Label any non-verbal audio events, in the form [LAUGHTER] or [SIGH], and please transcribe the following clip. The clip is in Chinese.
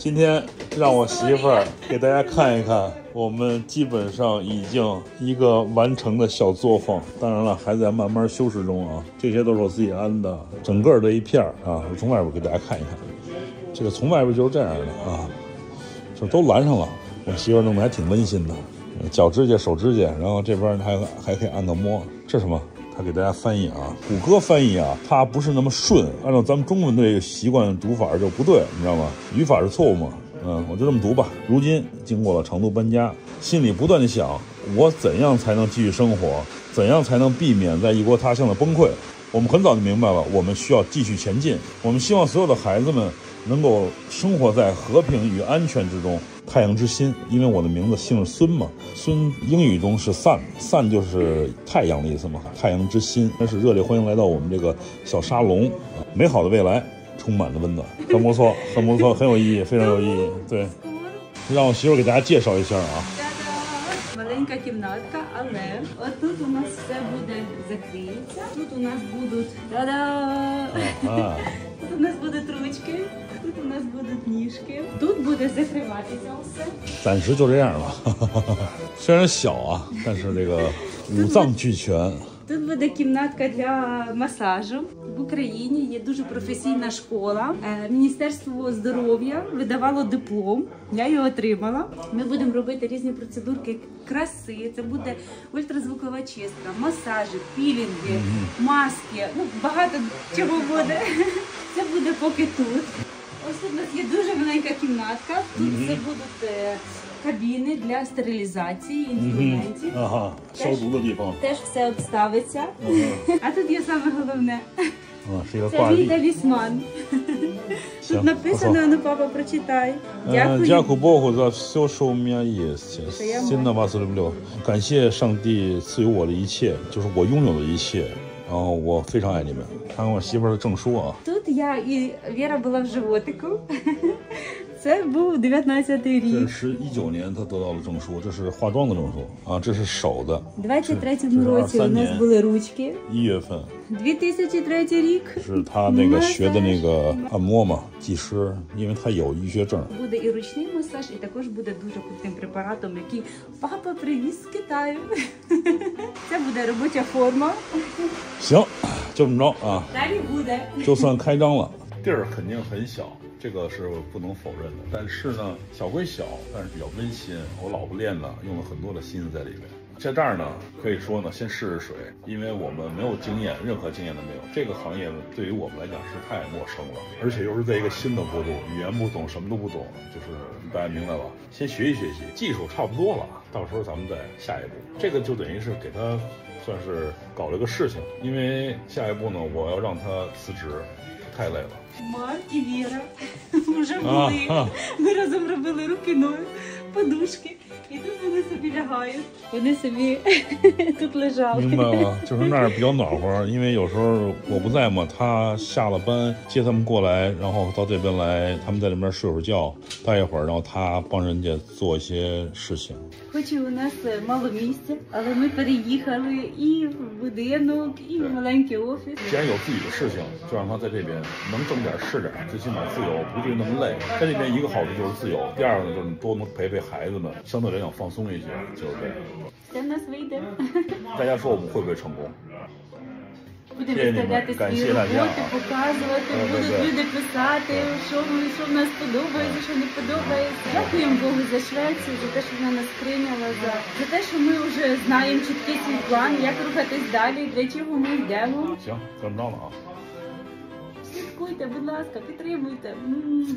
今天让我媳妇儿给大家看一看，我们基本上已经一个完成的小作坊。当然了，还在慢慢修饰中啊。这些都是我自己安的，整个的一片啊。我从外边给大家看一看，这个从外边就是这样的啊，就都拦上了。我媳妇儿弄得还挺温馨的，脚指甲、手指甲，然后这边还还可以按个摩。这什么？给大家翻译啊，谷歌翻译啊，它不是那么顺，按照咱们中文的这个习惯读法就不对，你知道吗？语法是错误嘛？嗯，我就这么读吧。如今经过了成都搬家，心里不断的想，我怎样才能继续生活？怎样才能避免在异国他乡的崩溃？我们很早就明白了，我们需要继续前进。我们希望所有的孩子们能够生活在和平与安全之中。太阳之心，因为我的名字姓孙嘛，孙英语中是 sun，sun 就是太阳的意思嘛。太阳之心，真是热烈欢迎来到我们这个小沙龙，美好的未来充满了温暖，很不错，很不错，很有意义，非常有意义。对，让我媳妇给大家介绍一下啊。Маленька кімнатка, але отут у нас все буде закриється. Тут у нас будуть та-да! Тут у нас будуть ручки, тут у нас будуть ніжки. Тут буде закриватися все. 暂时就这样了，虽然小啊，但是这个五脏俱全。 Тут буде кімнатка для масажу. В Україні є дуже професійна школа. Е, Міністерство здоров'я видавало диплом. Я його отримала. Ми будемо робити різні процедурки краси. Це буде ультразвукова чистка, масажі, пілінги, маски. Ну багато чого буде. Це буде поки тут. Ось тут у нас є дуже маленька кімнатка. Тут це будуть е, кабіни для стерилізації інструментів. Ага, 消毒的地方 Теж все обставиться. А тут є саме головне. 啊，是一个 Це 挂 мій 历。 талісман. 行 Тут написано, ну папа, прочитай. 嗯， Дякую. 加苦波虎的修收面也谁呀新的瓦斯六六，感谢上帝赐予我的一切，就是我拥有的一切。 然后我非常爱你们。看看我媳妇儿的证书啊， Тут я і Віра була в животику. [LAUGHS] Це був 19 这 рік. 是一九年她得到的证书，这是化妆的证书啊，这是手的。 У 23-му році у 23 нас були ручки. 一月份 2003 рік 是她那个学的那个按摩嘛，技师，因为她有医学证。 буде і ручний масаж, і також буде дуже крутим препаратом, який папа привіз з Китаю. [LAUGHS] Це буде робоча форма. 行，[LAUGHS] 就这么着啊。 Далі буде. [LAUGHS] 就算开张了， 地儿肯定很小，这个是不能否认的。但是呢，小归小，但是比较温馨。我老婆练了，用了很多的心思在里面。在这儿呢，可以说呢，先试试水，因为我们没有经验，任何经验都没有。这个行业呢，对于我们来讲是太陌生了，而且又是在一个新的国度，语言不懂，什么都不懂，就是大家明白吧？先学习学习，技术差不多了，到时候咱们再下一步。这个就等于是给他算是搞了个事情，因为下一步呢，我要让他辞职，太累了。 [LAUGHS] Марк і Віра вже А, були. а. Ми разом робили руки, ноги, [LAUGHS] подушки. І тут вони собі лягають. Вони собі тут лежали. 明白了，就是那儿比较暖和，因为有时候我不在嘛，他下了班接他们过来，然后到这边来，他们在这边睡会儿觉，待一会儿，然后他帮人家做一些事情。 Хоч і у нас е, мало місця, але ми переїхали і в будинок, і в маленький офіс. 既然有自己的事情，就让他在这边能挣点是点，最起码自由，不至于那么累。在这边一个好处就是自由，第二个呢就是你多能陪陪 孩子们，相对来讲放松一些，就是这样。 Все в нас вийде. 大家说我们会不会成功？ Будемо Ще нема. виставляти свої Канцелярія. роботи, показувати, Да, да, будуть да. люди писати, що, ми- що в нас подобається, що не подобається. Дякуємо Богу за Швецію, за те, що вона нас прийняла, за, за те, що ми вже знаємо чіткий свій план, як рухатись далі, для чого ми йдемо. 行，怎么着了啊？ Слідкуйте, будь ласка, підтримуйте. М.